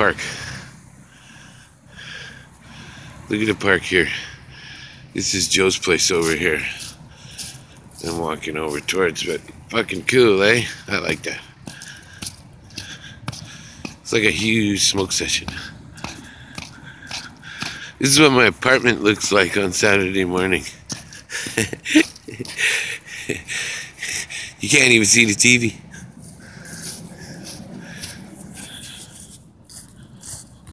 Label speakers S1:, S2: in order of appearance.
S1: Park. Look at the park here. This is Joe's place over here. I'm walking over towards, but fucking cool, eh? I like that. It's like a huge smoke session. This is what my apartment looks like on Saturday morning. you can't even see the TV.